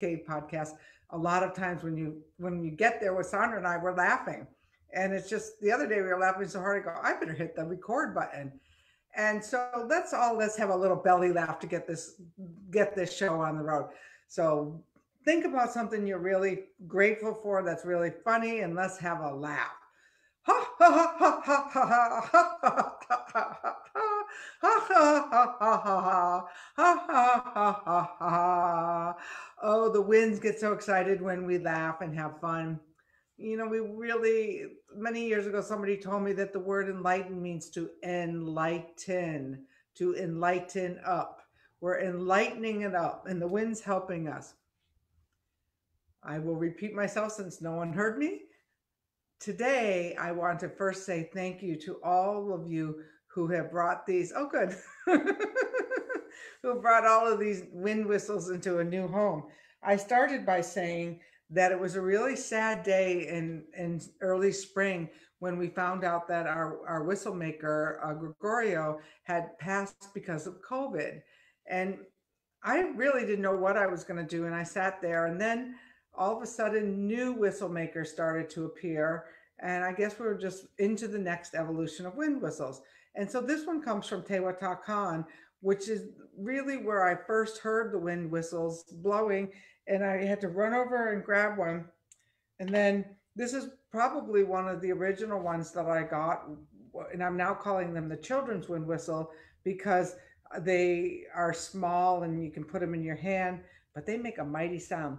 Cave podcast, a lot of times when you when you get there with Sandra and I, we're laughing. And it's just the other day we were laughing so hard, I go, I better hit the record button. And so let's all let's have a little belly laugh to get this get this show on the road. So think about something you're really grateful for that's really funny and let's have a laugh. Ha ha ha ha ha ha ha ha ha ha ha ha ha ha ha ha ha ha. Oh, the winds get so excited when we laugh and have fun. You know, we really, many years ago, somebody told me that the word enlighten means to enlighten, to enlighten up. We're enlightening it up, and the wind's helping us. I will repeat myself since no one heard me. Today, I want to first say thank you to all of you who have brought these. Oh, good. who brought all of these wind whistles into a new home. I started by saying that it was a really sad day in, in early spring when we found out that our, our whistle maker, uh, Gregorio, had passed because of COVID. And I really didn't know what I was going to do. And I sat there, and then all of a sudden, new whistle makers started to appear. And I guess we were just into the next evolution of wind whistles. And so this one comes from Teotihuacan, which is really where I first heard the wind whistles blowing. And I had to run over and grab one. And then this is probably one of the original ones that I got. And I'm now calling them the children's wind whistle because they are small and you can put them in your hand, but they make a mighty sound.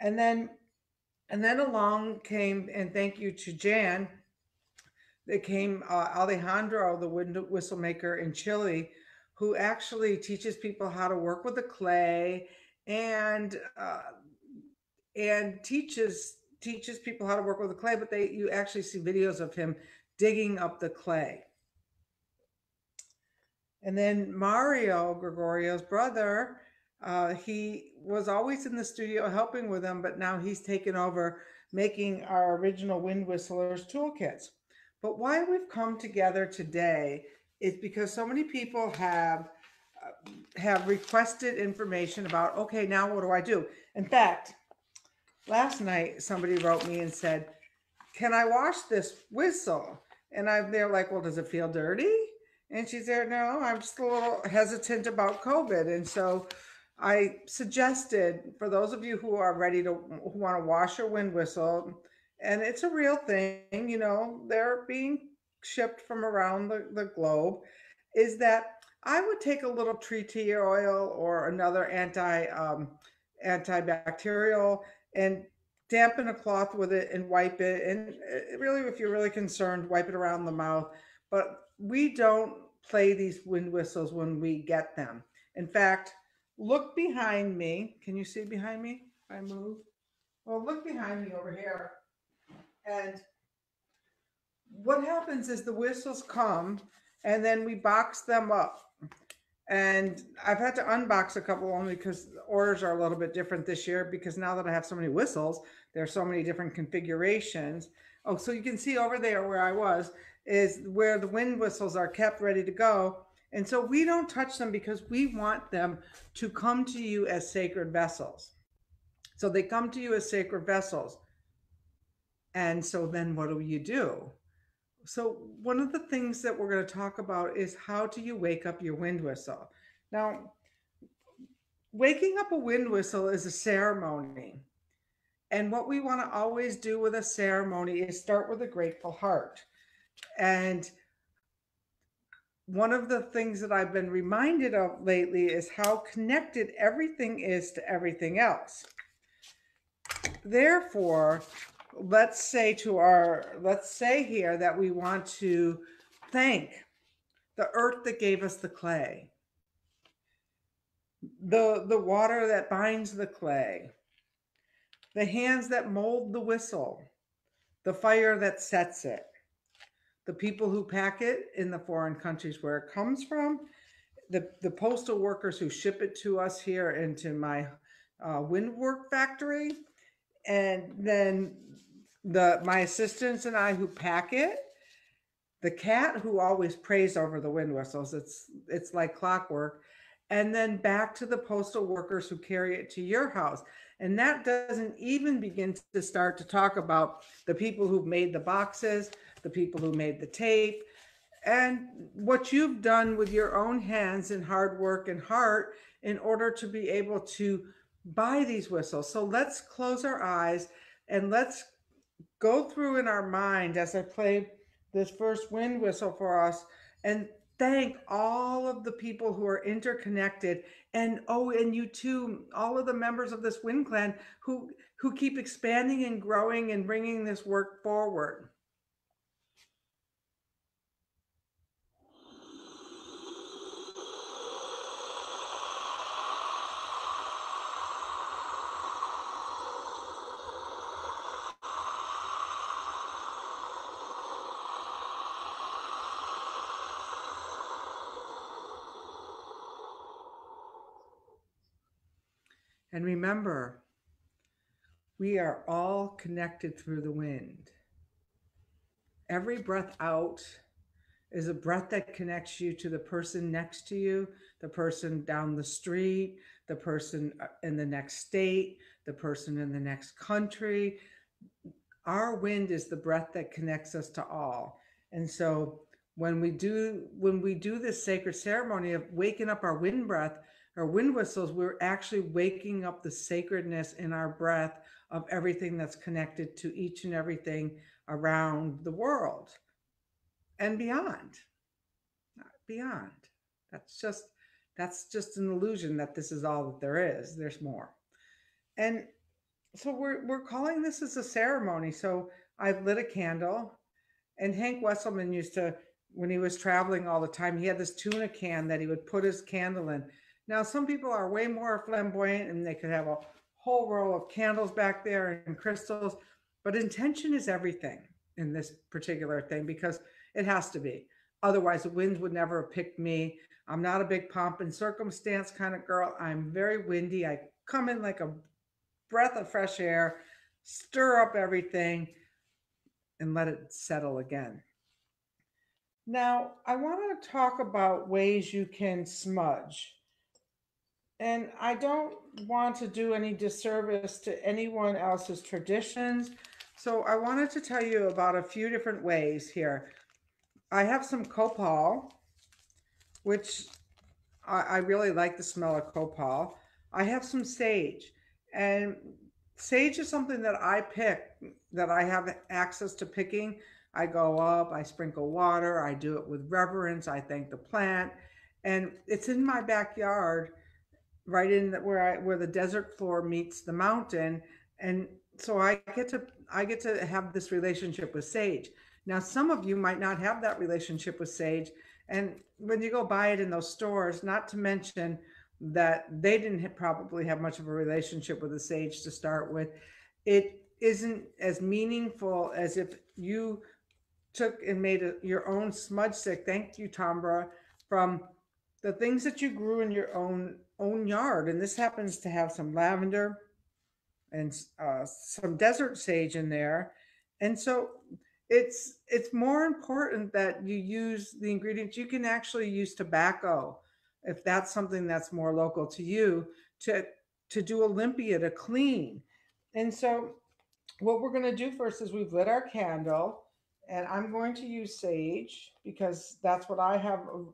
And then and then along came and thank you to Jan. They came uh, Alejandro, the wind whistle maker in Chile, who actually teaches people how to work with the clay and uh, and teaches teaches people how to work with the clay. But they you actually see videos of him digging up the clay. And then Mario Gregorio's brother uh, he was always in the studio helping with them, but now he's taken over making our original wind whistlers toolkits. But why we've come together today is because so many people have uh, have requested information about okay now what do I do? In fact, last night somebody wrote me and said, "Can I wash this whistle?" And I'm there like, "Well, does it feel dirty?" And she's there, "No, I'm just a little hesitant about COVID." And so I suggested for those of you who are ready to who want to wash your wind whistle, and it's a real thing, you know, they're being shipped from around the, the globe, is that I would take a little tree tea oil or another anti um, antibacterial and dampen a cloth with it and wipe it. And uh, really, if you're really concerned, wipe it around the mouth. But we don't play these wind whistles when we get them. In fact, look behind me. Can you see behind me if I move? Well, look behind me over here. And what happens is the whistles come and then we box them up. And I've had to unbox a couple only because orders are a little bit different this year because now that I have so many whistles, there are so many different configurations. Oh, so you can see over there where I was is where the wind whistles are kept ready to go. And so we don't touch them because we want them to come to you as sacred vessels. So they come to you as sacred vessels. And so then what do you do? So one of the things that we're going to talk about is how do you wake up your wind whistle? Now, waking up a wind whistle is a ceremony. And what we want to always do with a ceremony is start with a grateful heart. And one of the things that I've been reminded of lately is how connected everything is to everything else. Therefore, let's say to our, let's say here that we want to thank the earth that gave us the clay, the, the water that binds the clay, the hands that mold the whistle, the fire that sets it, the people who pack it in the foreign countries where it comes from, the, the postal workers who ship it to us here into my uh, windwork factory, and then the my assistants and I who pack it, the cat who always prays over the wind whistles. It's it's like clockwork. And then back to the postal workers who carry it to your house. And that doesn't even begin to start to talk about the people who've made the boxes, the people who made the tape, and what you've done with your own hands and hard work and heart in order to be able to buy these whistles. So let's close our eyes and let's go through in our mind as I play this first wind whistle for us and thank all of the people who are interconnected. And oh and you too all of the members of this wind clan who who keep expanding and growing and bringing this work forward And remember, we are all connected through the wind. Every breath out is a breath that connects you to the person next to you, the person down the street, the person uh, in the next state, the person in the next country. Our wind is the breath that connects us to all. And so when we do when we do this sacred ceremony of waking up our wind breath, our wind whistles, we're actually waking up the sacredness in our breath of everything that's connected to each and everything around the world and beyond. Beyond. That's just that's just an illusion that this is all that there is. There's more. And so we're we're calling this as a ceremony. So I've lit a candle and Hank Wesselman used to when he was traveling all the time, he had this tuna can that he would put his candle in now, some people are way more flamboyant and they could have a whole row of candles back there and crystals, but intention is everything in this particular thing because it has to be. Otherwise, the winds would never have picked me. I'm not a big pomp and circumstance kind of girl. I'm very windy. I come in like a breath of fresh air, stir up everything, and let it settle again. Now, I want to talk about ways you can smudge and I don't want to do any disservice to anyone else's traditions. So I wanted to tell you about a few different ways here. I have some copal, which I, I really like the smell of copal. I have some sage, and sage is something that I pick, that I have access to picking. I go up, I sprinkle water, I do it with reverence, I thank the plant, and it's in my backyard right in the, where I where the desert floor meets the mountain, and so I get to I get to have this relationship with sage. Now, some of you might not have that relationship with sage, and when you go buy it in those stores, not to mention that they didn't probably have much of a relationship with the sage to start with, it isn't as meaningful as if you took and made a, your own smudge stick. Thank you, Tambra, from the things that you grew in your own own yard. And this happens to have some lavender and uh, some desert sage in there. And so it's it's more important that you use the ingredients. You can actually use tobacco if that's something that's more local to you to to do Olympia to clean. And so what we're going to do first is we've lit our candle and I'm going to use sage because that's what I have a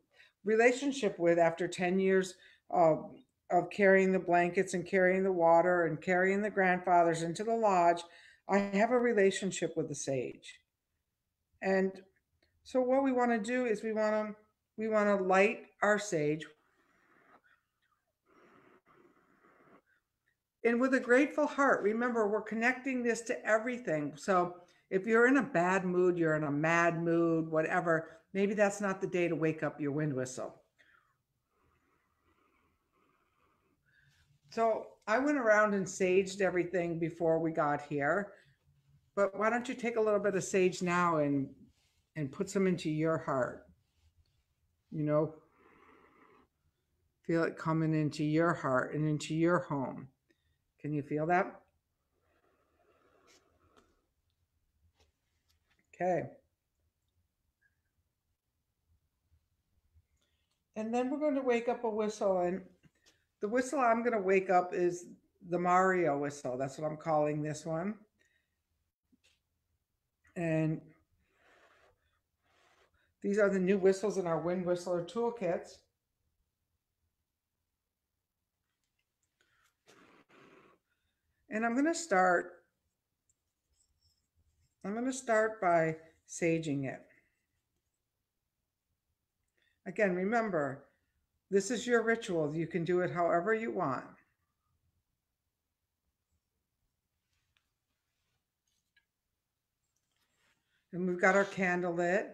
relationship with after 10 years of, of carrying the blankets and carrying the water and carrying the grandfathers into the lodge, I have a relationship with the sage. And so what we want to do is we want to we want to light our sage and with a grateful heart. Remember, we're connecting this to everything. So if you're in a bad mood, you're in a mad mood, whatever, maybe that's not the day to wake up your wind whistle. So I went around and saged everything before we got here. But why don't you take a little bit of sage now and and put some into your heart? You know, feel it coming into your heart and into your home. Can you feel that? Okay. And then we're going to wake up a whistle. And the whistle I'm going to wake up is the Mario whistle. That's what I'm calling this one. And these are the new whistles in our Wind Whistler toolkits. And I'm going to start, I'm going to start by saging it. Again, remember, this is your ritual. You can do it however you want. And we've got our candle lit.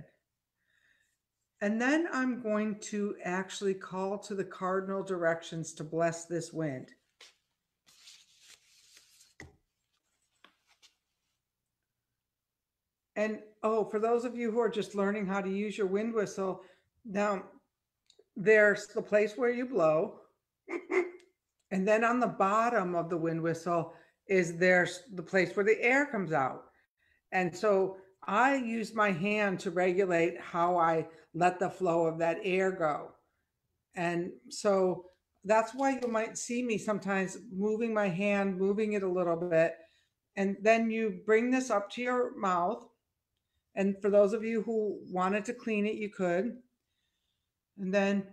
And then I'm going to actually call to the cardinal directions to bless this wind. And oh, for those of you who are just learning how to use your wind whistle, now there's the place where you blow. And then on the bottom of the wind whistle is there's the place where the air comes out. And so I use my hand to regulate how I let the flow of that air go. And so that's why you might see me sometimes moving my hand, moving it a little bit. And then you bring this up to your mouth. And for those of you who wanted to clean it, you could. And then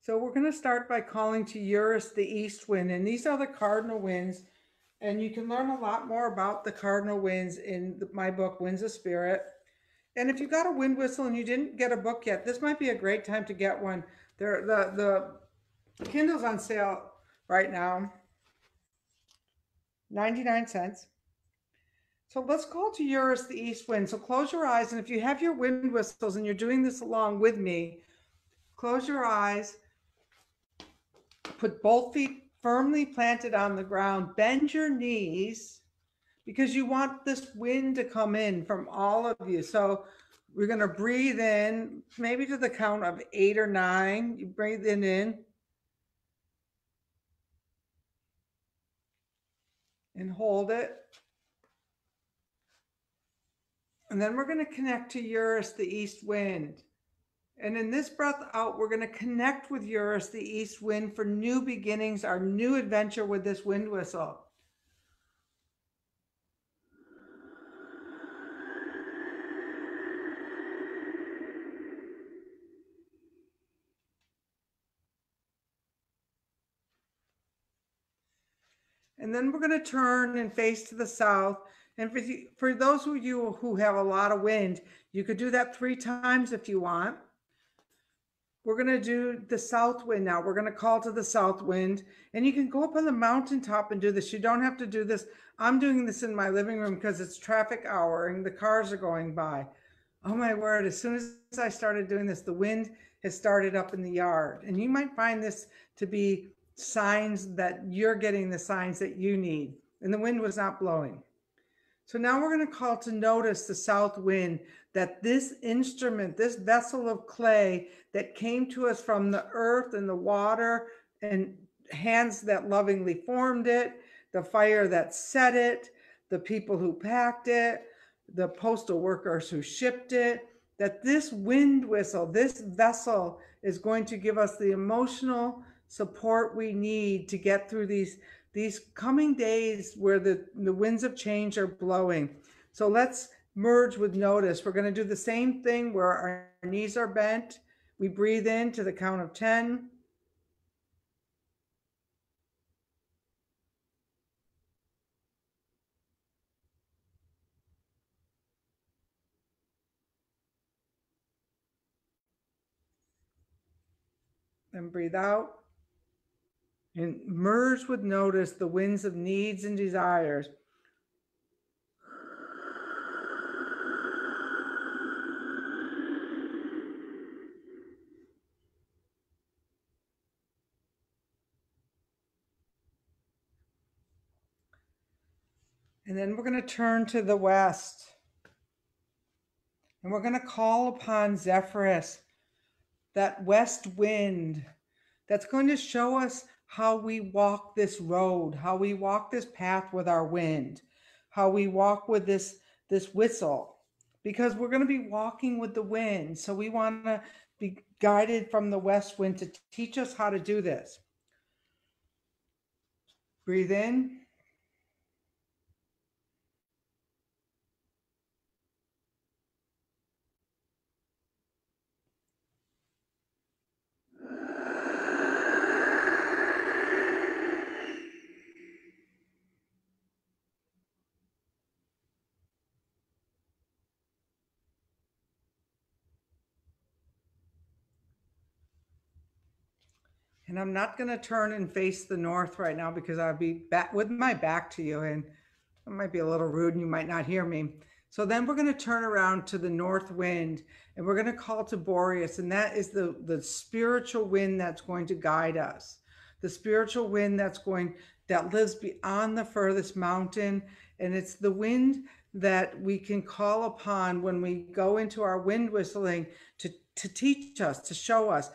So we're going to start by calling to Eurus the east wind, and these are the cardinal winds. And you can learn a lot more about the cardinal winds in my book, Winds of Spirit. And if you got a wind whistle and you didn't get a book yet, this might be a great time to get one. There, the the Kindle's on sale right now, ninety nine cents. So let's call to Eurus the east wind. So close your eyes, and if you have your wind whistles and you're doing this along with me, close your eyes Put both feet firmly planted on the ground. Bend your knees because you want this wind to come in from all of you. So we're going to breathe in, maybe to the count of eight or nine. You breathe in in. And hold it. And then we're going to connect to Eurus, the east wind. And in this breath out, we're going to connect with Eurus, the east wind, for new beginnings, our new adventure with this wind whistle. Then we're going to turn and face to the south. And for, for those of you who have a lot of wind, you could do that three times if you want. We're going to do the south wind now. We're going to call to the south wind. And you can go up on the mountaintop and do this. You don't have to do this. I'm doing this in my living room because it's traffic hour and the cars are going by. Oh my word. As soon as I started doing this, the wind has started up in the yard. And you might find this to be signs that you're getting the signs that you need. And the wind was not blowing. So now we're going to call to Notus the south wind that this instrument, this vessel of clay that came to us from the earth and the water and hands that lovingly formed it, the fire that set it, the people who packed it, the postal workers who shipped it, that this wind whistle, this vessel is going to give us the emotional support we need to get through these these coming days where the, the winds of change are blowing. So let's merge with Notus. We're going to do the same thing where our knees are bent. We breathe in to the count of 10. And breathe out. And merge with Notus the winds of needs and desires. And then we're going to turn to the west. And we're going to call upon Zephyrus, that west wind that's going to show us how we walk this road, how we walk this path with our wind, how we walk with this this whistle because we're going to be walking with the wind. So we want to be guided from the west wind to teach us how to do this. Breathe in. And I'm not going to turn and face the north right now because I'll be back with my back to you and it might be a little rude and you might not hear me. So then we're going to turn around to the north wind and we're going to call to Boreas and that is the the spiritual wind that's going to guide us. The spiritual wind that's going that lives beyond the furthest mountain and it's the wind that we can call upon when we go into our wind whistling to to teach us, to show us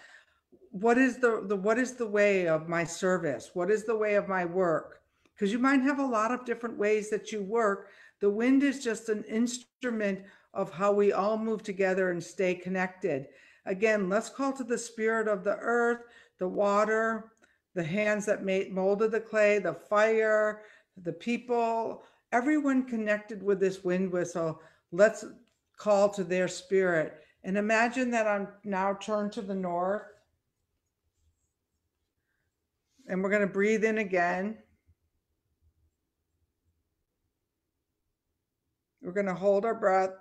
what is the, the what is the way of my service? What is the way of my work? Because you might have a lot of different ways that you work. The wind is just an instrument of how we all move together and stay connected. Again let's call to the spirit of the earth the water the hands that made molded the clay the fire the people everyone connected with this wind whistle. Let's call to their spirit. And imagine that i'm now turned to the north and we're going to breathe in again. We're going to hold our breath.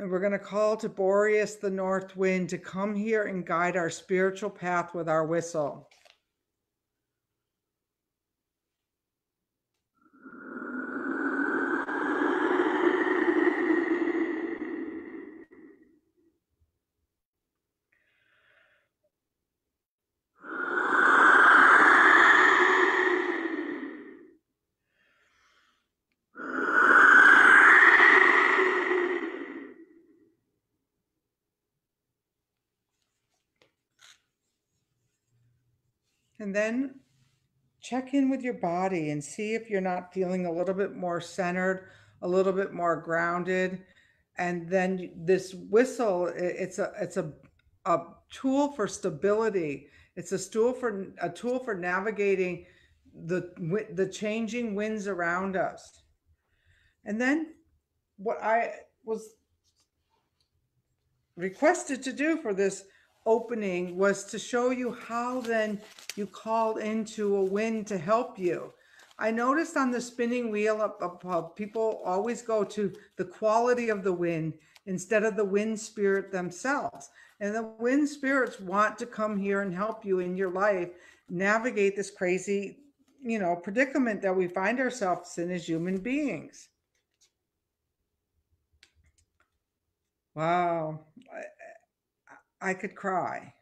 And we're going to call to Boreas, the north wind, to come here and guide our spiritual path with our whistle. And then check in with your body and see if you're not feeling a little bit more centered, a little bit more grounded. And then this whistle, it's a it's a a tool for stability. It's a tool for a tool for navigating the the changing winds around us. And then what I was requested to do for this opening was to show you how then you called into a wind to help you. I noticed on the spinning wheel of, of people always go to the quality of the wind instead of the wind spirit themselves. And the wind spirits want to come here and help you in your life navigate this crazy, you know, predicament that we find ourselves in as human beings. Wow. I could cry.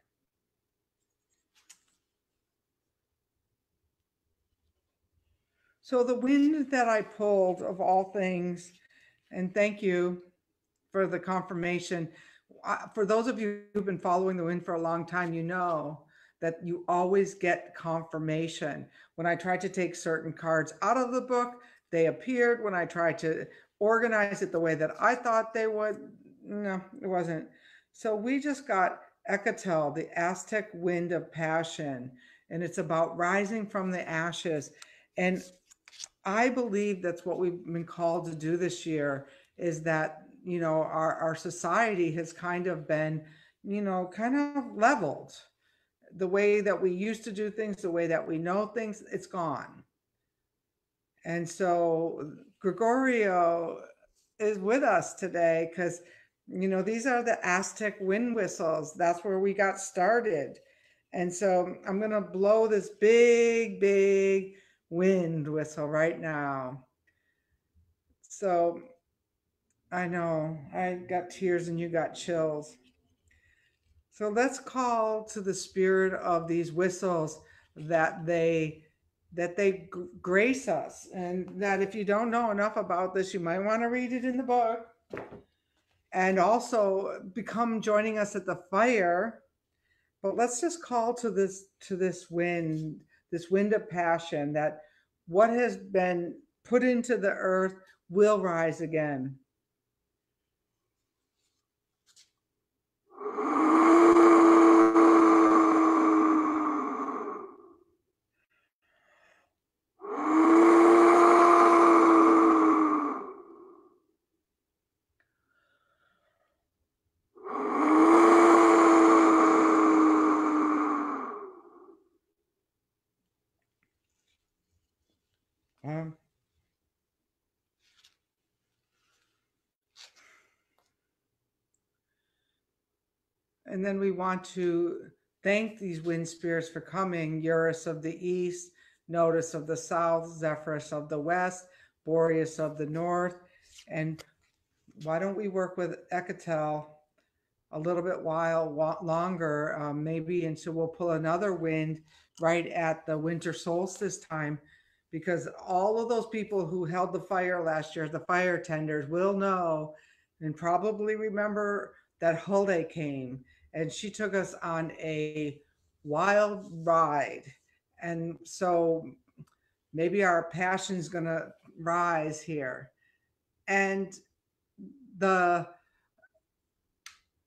So the wind that I pulled of all things, and thank you for the confirmation. For those of you who've been following the wind for a long time, you know that you always get confirmation. When I tried to take certain cards out of the book, they appeared. When I tried to organize it the way that I thought they would, no, it wasn't. So we just got Ehecatl, the Aztec wind of passion, and it's about rising from the ashes. And I believe that's what we've been called to do this year is that, you know, our, our society has kind of been, you know, kind of leveled. The way that we used to do things, the way that we know things, it's gone. And so Gregorio is with us today because you know, these are the Aztec wind whistles. That's where we got started. And so I'm going to blow this big, big wind whistle right now. So I know I got tears and you got chills. So let's call to the spirit of these whistles that they that they grace us and that if you don't know enough about this you might want to read it in the book and also become joining us at the fire. But let's just call to this to this wind, this wind of passion that what has been put into the earth will rise again. Um, and then we want to thank these wind spirits for coming Eurus of the east, Notus of the south, Zephyrus of the west, Boreas of the north. And why don't we work with Ehecatl a little bit while longer, um, maybe until we'll pull another wind right at the winter solstice time because all of those people who held the fire last year, the fire tenders, will know and probably remember that Hulde came and she took us on a wild ride. And so maybe our passion's going to rise here. And the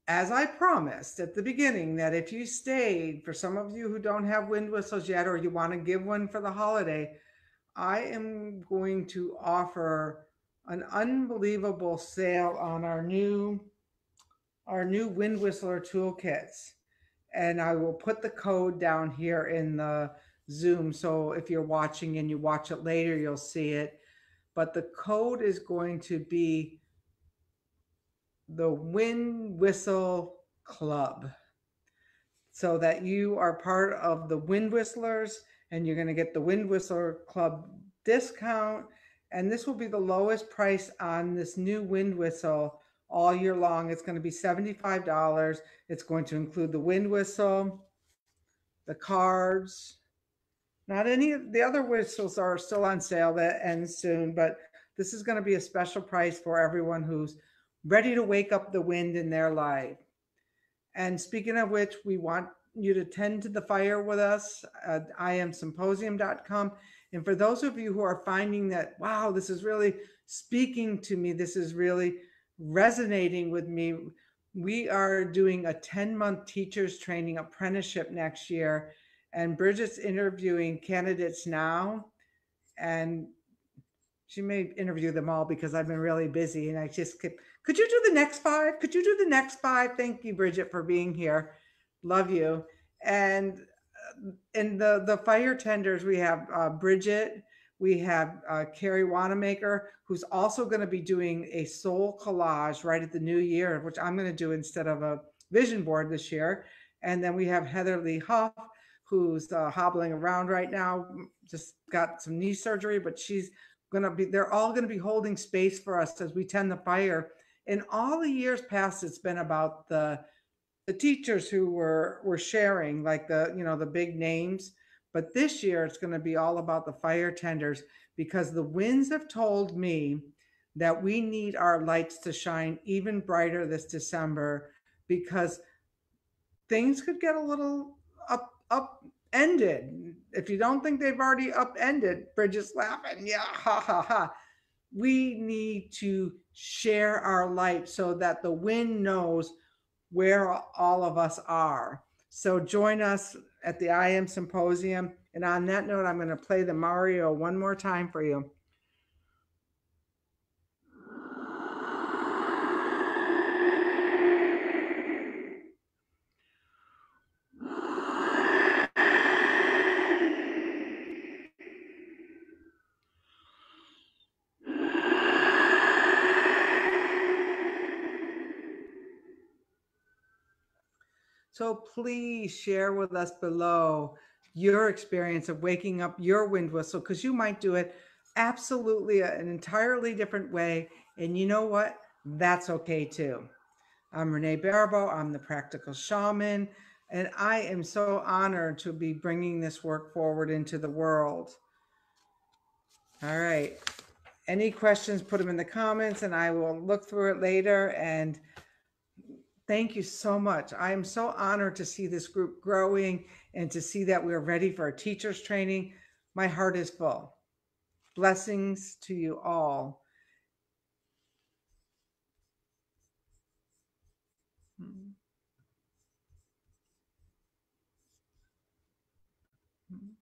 as I promised at the beginning, that if you stayed, for some of you who don't have wind whistles yet, or you want to give one for the holiday, I am going to offer an unbelievable sale on our new our new wind whistler toolkits. And I will put the code down here in the Zoom. So if you're watching and you watch it later you'll see it. But the code is going to be the wind whistle club. So that you are part of the wind whistlers and you're going to get the Wind Whistler Club discount. And this will be the lowest price on this new wind whistle all year long. It's going to be $75. It's going to include the wind whistle, the cards. Not any of the other whistles are still on sale that ends soon, but this is going to be a special price for everyone who's ready to wake up the wind in their life. And speaking of which, we want you to tend to the fire with us at iamsymposium.com. And for those of you who are finding that, wow, this is really speaking to me, this is really resonating with me, we are doing a 10 month teachers training apprenticeship next year. And Bridget's interviewing candidates now. And she may interview them all because I've been really busy and I just keep, could you do the next five? Could you do the next five? Thank you, Bridget, for being here. Love you. And in the the fire tenders, we have uh, Bridget, we have uh, Carrie Wanamaker, who's also going to be doing a soul collage right at the new year, which I'm going to do instead of a vision board this year. And then we have Heather Lee Huff, who's uh, hobbling around right now, just got some knee surgery, but she's going to be, they're all going to be holding space for us as we tend the fire. In all the years past, it's been about the the teachers who were were sharing like the you know the big names but this year it's going to be all about the fire tenders because the winds have told me that we need our lights to shine even brighter this december because things could get a little up up ended if you don't think they've already upended bridget's laughing. Yeah ha ha ha. We need to share our light so that the wind knows where all of us are. So join us at the I Am Symposium. And on that note, I'm going to play the Mario one more time for you. So please share with us below your experience of waking up your wind whistle because you might do it absolutely an entirely different way. And you know what? That's okay too. I'm Renee Baribeau. I'm the practical shaman. And I am so honored to be bringing this work forward into the world. All right. Any questions, put them in the comments and I will look through it later. And Thank you so much. I am so honored to see this group growing and to see that we're ready for our teachers training. My heart is full. Blessings to you all.